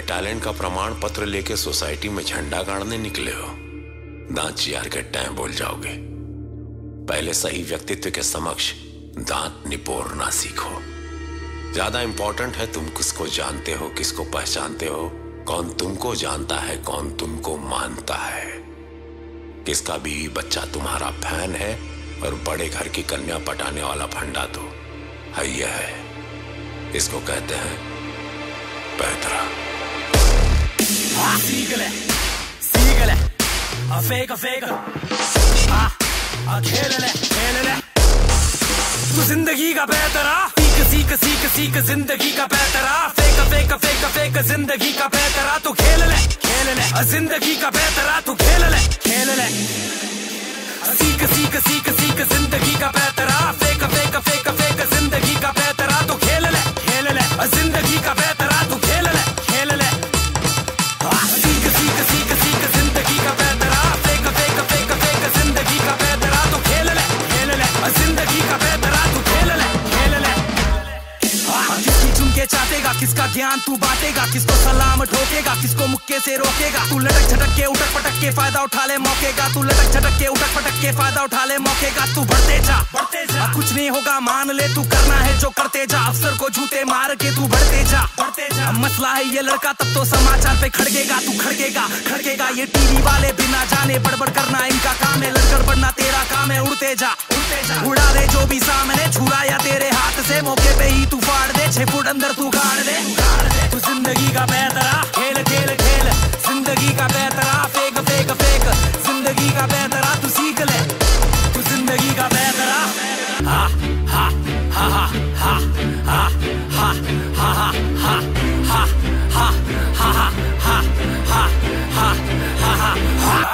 का प्रमाण पत्र लेके सोसाइटी में झंडा गाड़ने निकले हो। दांत चियार के टाइम बोल जाओगे। पहले सही व्यक्तित्व के समक्ष दांत निपोरना सीखो। ज़्यादा इंपॉर्टेंट है तुम किसको जानते हो, किसको पहचानते हो, कौन तुमको जानता है, कौन तुमको मानता है। किसका भी बच्चा तुम्हारा फ़ैन है और बड़े घर की कन्या पटाने वाला फंडा तो है यह है। इसको कहते हैं? पैतरा। Siegele, siegele, a fake, a fake, ah, a खेलले, खेलले, तू ज़िंदगी का बेहतरा सीख सीख सीख सीख ज़िंदगी का बेहतरा फेक फेक फेक फेक ज़िंदगी का बेहतरा तू खेल ले खेल ले आ ज़िंदगी का बेहतरा तू खेल ले खेल ले सीख सीख सीख ज्ञान तू बांटेगा, किसको सलाम ठोकेगा, किसको मुक्के से रोकेगा? तू लटक झटक के, उठक पटक के फ़ायदा उठा ले मौके का तू लटक झटक के, उठक पटक के फ़ायदा उठा ले मौके का तू बढ़ते जा बढ़ते जा। कुछ नहीं होगा, मान ले तू करना है जो करते जा। अफसर को जूते मार के तू बढ़ते जा बढ़ते जा। मसला है ये लड़का, तब तो समाचार पे खड़केगा तू खड़केगा खड़केगा ये टीवी वाले बिना जाने, बड़बड़ करना इनका काम है। लड़कर बढ़ना तेरा काम है, उड़ते जा उड़ते जा। उड़ा दे जो भी सामने छुरा या तेरे हाथ से, मौके पे ही तू फाड़ छह फुट अंदर तू गाड़ दे तू ज़िंदगी का बेहतरा खेल खेल खेल ज़िंदगी का बेहतरा फेक फेक फेक ज़िंदगी का बेहतरा तू सीख ले तू ज़िंदगी का बेहतरा हा हा हा हा हा हा हा हा हा हा हा हा हा हा हा हा हा हा